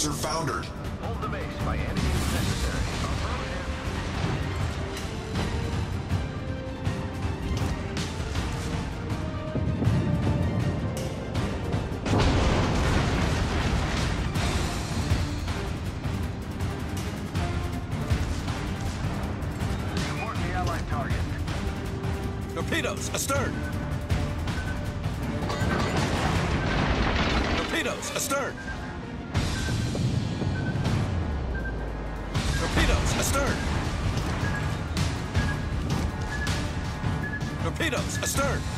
cruiser foundered. Hold the base by any means necessary. Affirmative. Report the allied target. Torpedoes, astern! Torpedoes, astern! Astern! Torpedoes, astern!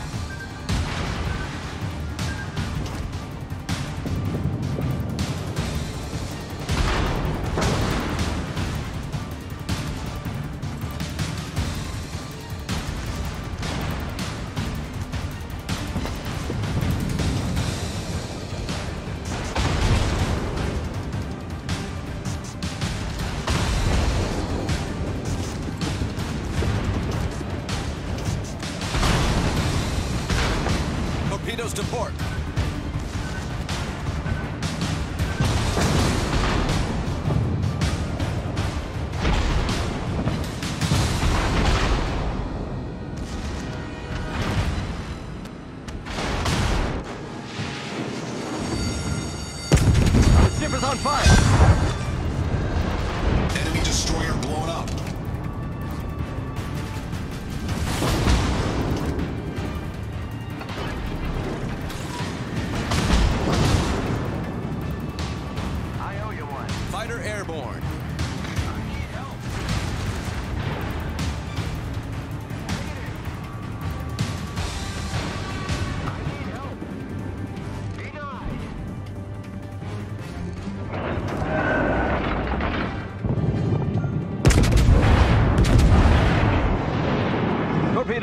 Torpedoes to port. Ship is on fire!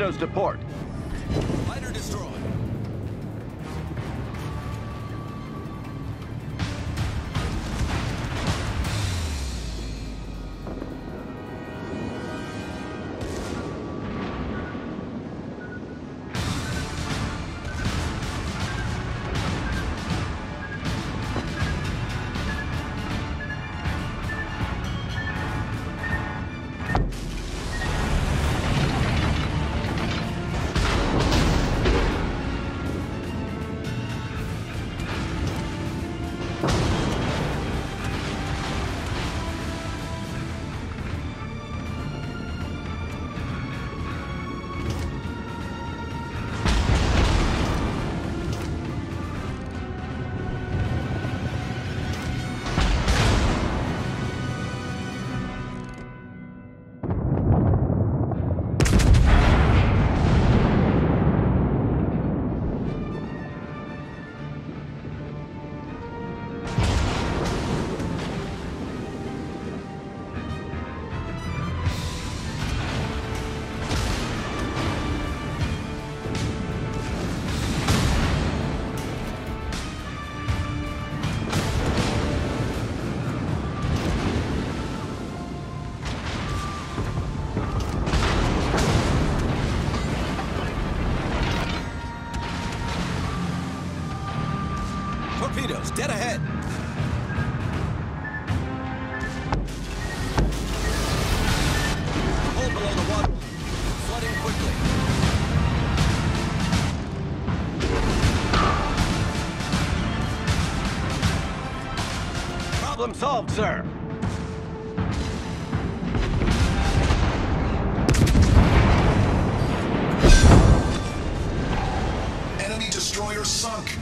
Torpedoes to port. Dead ahead. Hold below the water. Quickly. Problem solved, sir. Enemy destroyer sunk.